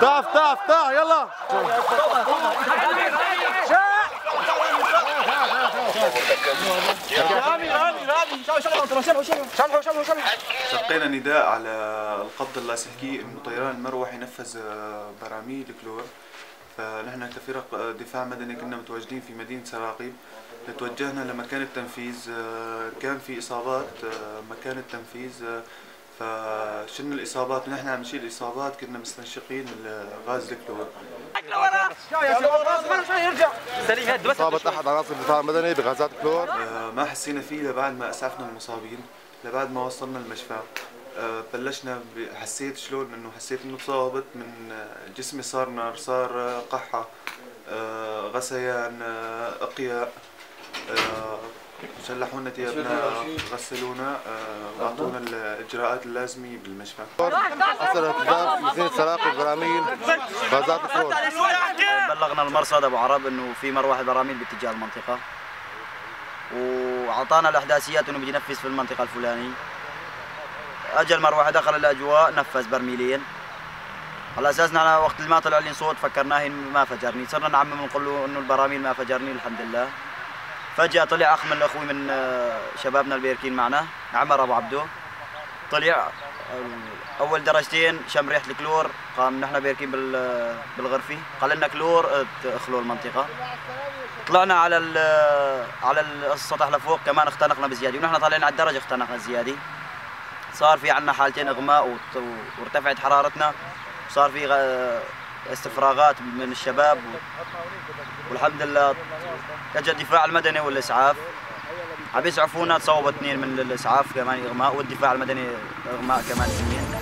طاف طاف طاف. يلا. تلقينا نداء على القبض اللاسلكي. إنه طيران المروح ينفذ آه، براميل كلور فنحن كفرق آه، دفاع مدني كنا متواجدين في مدينة سراقيب. توجهنا لمكان التنفيذ آه، كان في إصابات آه، مكان التنفيذ آه، فشلنا الإصابات ونحن عم نشيل الإصابات كنا مستنشقين غاز الكلور إصابة أحد عناصر الدفاع المدني بغازات كلور آه، ما حسينا فيه لبعد ما أسعفنا المصابين لبعد ما وصلنا المشفى. آه، بلشنا حسيت شلون؟ إنه حسيت إنه تصابت من آه، جسمي صار نار صار آه، قحة آه، غثيان آه، إقياء شلحونا ثيابنا غسلونا آه، وأعطونا الإجراءات اللازمة بالمشفى. حصل ارتداء في مدينة سراقي براميل غازات بلغنا المرصد أبو عرب إنه في مروحة براميل باتجاه المنطقة. وأعطانا الأحداثيات إنه بده ينفذ في المنطقة الفلانية. اجى المروحه دخل الأجواء نفذ برميلين. على أساس نحن وقت اللي ما طلع لي صوت فكرناه ما فجرني. صرنا نعمم نقول له إنه البراميل ما فجرني الحمد لله. فجأة طلع أخ من الاخوي من آه، شبابنا البيركين معنا عمر أبو عبدو. طلع آه، أول درجتين شم ريحة الكلور قام نحن بيركين بال- بالغرفة. قال لنا كلور اخلوا المنطقة. طلعنا على على السطح لفوق كمان اختنقنا بزيادة. ونحن طالعين على الدرجة اختنقنا زيادة. صار في عندنا حالتين إغماء وت- وارتفعت حرارتنا. وصار في استفراغات من الشباب والحمد لله اجى الدفاع المدني والإسعاف. عم يسعفونا تصوبوا اثنين من الإسعاف كمان إغماء والدفاع المدني إغماء كمان اثنين.